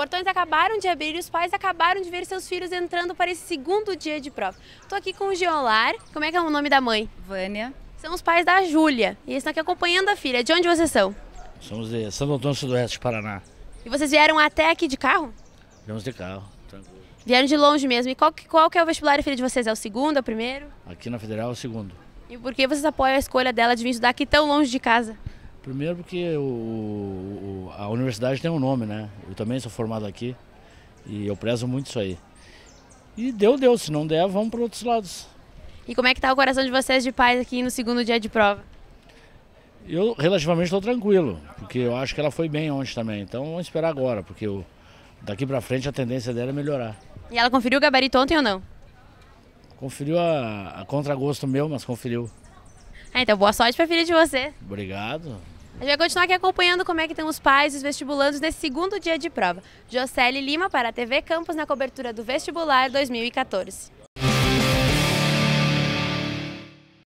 portões acabaram de abrir e os pais acabaram de ver seus filhos entrando para esse segundo dia de prova. Estou aqui com o Geolar. Como é que é o nome da mãe? Vânia. São os pais da Júlia e eles estão aqui acompanhando a filha. De onde vocês são? Somos de Santo Antônio Sudoeste, Paraná. E vocês vieram até aqui de carro? Viemos de carro, tranquilo. Vieram de longe mesmo. E qual, que- qual que é o vestibular filha de vocês? É o segundo, é o primeiro? Aqui na Federal é o segundo. E por que vocês apoiam a escolha dela de vir estudar aqui tão longe de casa? Primeiro porque o, o- universidade tem um nome, né? Eu também sou formado aqui e eu prezo muito isso aí. E deu, deu. Se não der, vamos para outros lados. E como é que tá o coração de vocês de pais aqui no segundo dia de prova? Eu relativamente estou tranquilo, porque eu acho que ela foi bem ontem também. Então vamos esperar agora, porque eu, daqui para frente a tendência dela é melhorar. E ela conferiu o gabarito ontem ou não? Conferiu a, a contragosto meu, mas conferiu. Ah, então boa sorte pra filha de você. Obrigado. A gente vai continuar aqui acompanhando como é que estão os pais e os vestibulandos nesse segundo dia de prova. Jocely Lima para a TV Campos na cobertura do vestibular 2014.